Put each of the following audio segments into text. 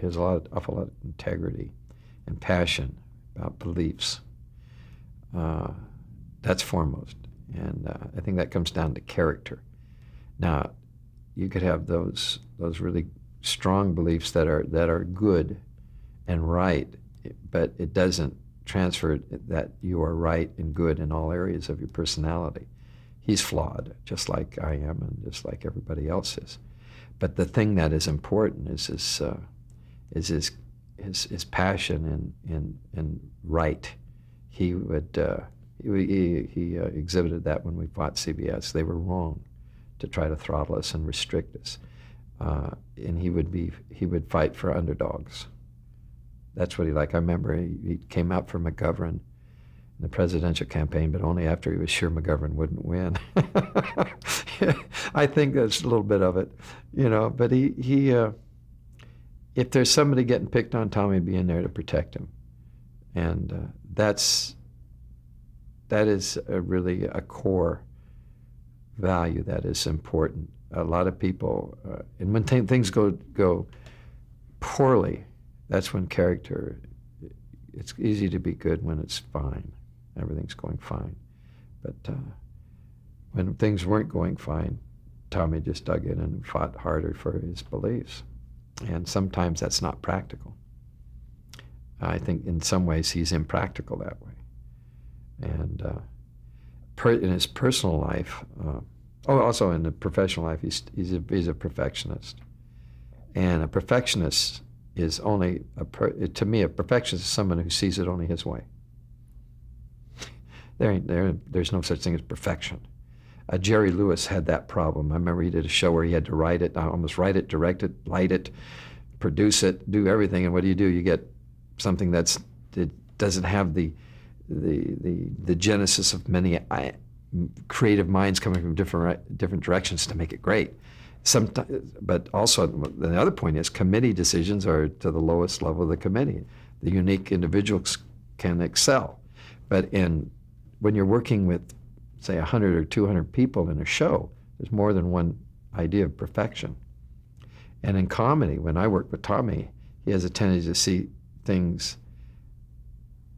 He has a lot, of, awful lot of integrity and passion about beliefs. Uh, that's foremost, and uh, I think that comes down to character. Now, you could have those those really strong beliefs that are that are good and right, but it doesn't transfer that you are right and good in all areas of your personality. He's flawed, just like I am, and just like everybody else is. But the thing that is important is his uh, is his his, his passion and and and right. He would uh, he, he uh, exhibited that when we fought CBS. They were wrong to try to throttle us and restrict us. Uh, and he would be he would fight for underdogs. That's what he liked. I remember he, he came out for McGovern in the presidential campaign, but only after he was sure McGovern wouldn't win. I think that's a little bit of it, you know. But he he uh, if there's somebody getting picked on, Tommy would be in there to protect him, and uh, that's that is a really a core value that is important. A lot of people, uh, and when th- things go go poorly, that's when character. It's easy to be good when it's fine, everything's going fine, but uh, when things weren't going fine, Tommy just dug in and fought harder for his beliefs, and sometimes that's not practical. I think in some ways he's impractical that way, and uh, per, in his personal life. Uh, Oh, also in the professional life, he's, he's, a, he's a perfectionist. And a perfectionist is only, a to me, a perfectionist is someone who sees it only his way. There, there, there's no such thing as perfection. Uh, Jerry Lewis had that problem. I remember he did a show where he had to write it, almost write it, direct it, light it, produce it, do everything. And what do you do? You get something that's that doesn't have the the the, the genesis of many creative minds coming from different different directions to make it great. Sometimes, but also the other point is committee decisions are to the lowest level of the committee. The unique individuals can excel, but in when you're working with say 100 or 200 people in a show, there's more than one idea of perfection. And in comedy, when I work with Tommy, he has a tendency to see things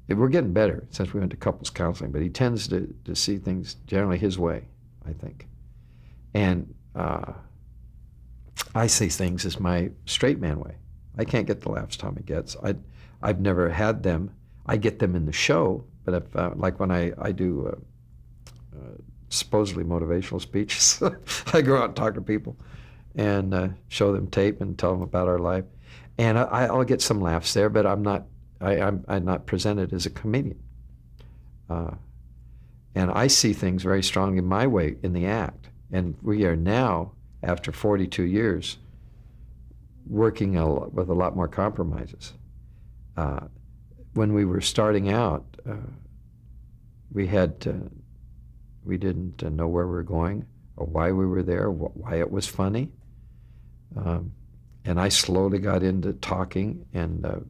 we're getting better since we went to couples counseling, but he tends to, to see things generally his way, I think. And uh, I see things as my straight man way. I can't get the laughs Tommy gets. I, I've never had them. I get them in the show, but if, uh, like when I, I do uh, supposedly motivational speeches, I go out and talk to people and uh, show them tape and tell them about our life. And I, I'll get some laughs there, but I'm not I, am not presented as a comedian. Uh, and I see things very strongly my way in the act. And we are now, after 42 years, working a with a lot more compromises. Uh, when we were starting out, uh, we had we didn't uh, know where we were going or why we were there, wh why it was funny. Um, and I slowly got into talking and uh,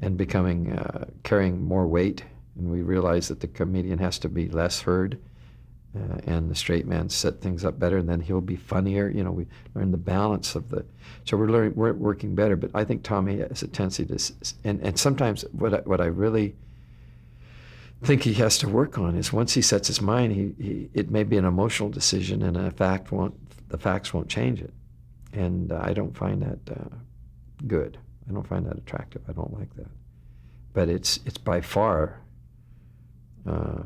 and becoming uh, carrying more weight. And we realize that the comedian has to be less heard, uh, and the straight man set things up better, and then he'll be funnier. You know, we learn the balance of the. So we're learning, we're working better. But I think Tommy has a tendency to, and and sometimes what I, what I really think he has to work on is once he sets his mind, he, he it may be an emotional decision, and a fact won't the facts won't change it, and uh, I don't find that uh, good. I don't find that attractive. I don't like that. But it's it's by far. Uh,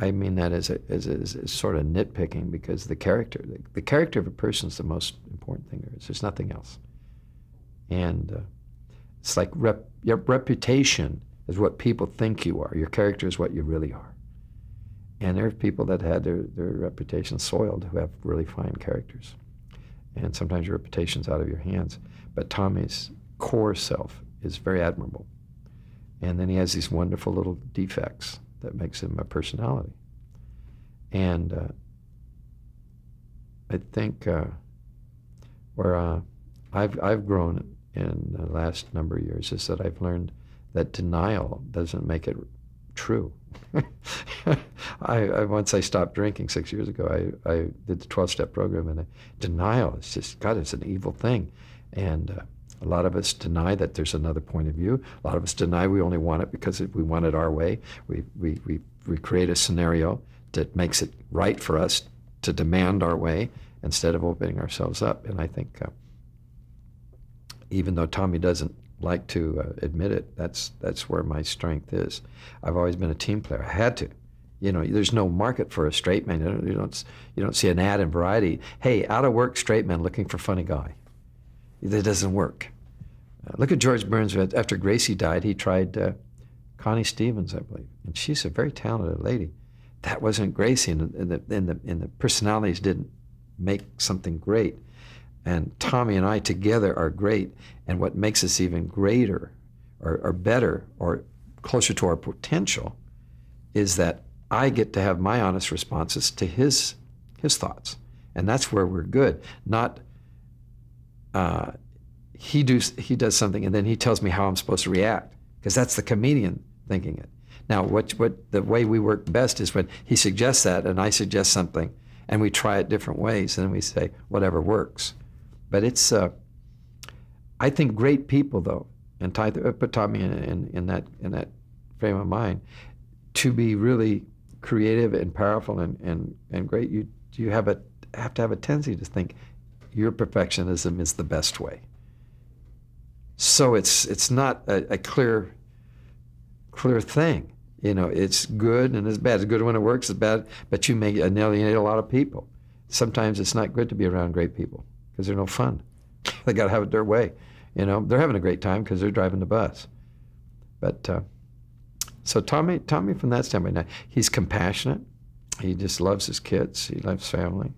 I mean that as a, as, a, as a sort of nitpicking because the character the, the, character of a person is the most important thing there is. There's nothing else. And uh, it's like rep, your reputation is what people think you are. Your character is what you really are. And there are people that had their, their reputation soiled who have really fine characters. And sometimes your reputation's out of your hands. But Tommy's core self is very admirable. And then he has these wonderful little defects that makes him a personality. And uh, I think uh, where uh, I've, I've grown in the last number of years is that I've learned that denial doesn't make it true. I, I, once I stopped drinking six years ago. I, I did the 12 step program, and denial is just God. It's an evil thing, and uh, A lot of us deny that there's another point of view. A lot of us deny we only want it because we want it our way. We, we, we, we create a scenario that makes it right for us to demand our way instead of opening ourselves up. And I think, uh, even though Tommy doesn't like to uh, admit it, that's that's where my strength is. I've always been a team player. I had to. You know, there's no market for a straight man. You don't, you don't, you don't see an ad in Variety. Hey, out of work straight man looking for funny guy. That doesn't work. Uh, look at George Burns. After Gracie died, he tried uh, Connie Stevens, I believe, and she's a very talented lady. That wasn't Gracie, and the, and the, and the personalities didn't make something great. And Tommy and I together are great. And what makes us even greater or, or better or closer to our potential is that I get to have my honest responses to his his thoughts, and that's where we're good. Not uh, he does he does something, and then he tells me how I'm supposed to react, because that's the comedian thinking it. Now, what what the way we work best is when he suggests that, and I suggest something, and we try it different ways, and then we say whatever works. But it's uh, I think great people though, and put Tommy in, in, in that in that frame of mind, to be really creative and powerful and, and, and great, you, you have, a, have to have a tendency to think your perfectionism is the best way. So it's, it's not a, a clear, clear thing. You know, it's good and it's bad. It's good when it works, it's bad, but you may alienate a lot of people. Sometimes it's not good to be around great people because they're no fun. they got to have it their way. You know, they're having a great time because they're driving the bus. But uh, so Tommy, Tommy, from that standpoint, now, he's compassionate. He just loves his kids. He loves family,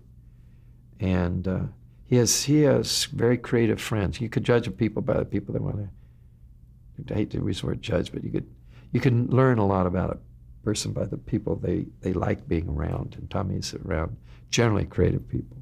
and uh, he has he has very creative friends. You could judge people by the people they want to. I hate to use the word judge, but you could you can learn a lot about a person by the people they, they like being around. And Tommy's around generally creative people.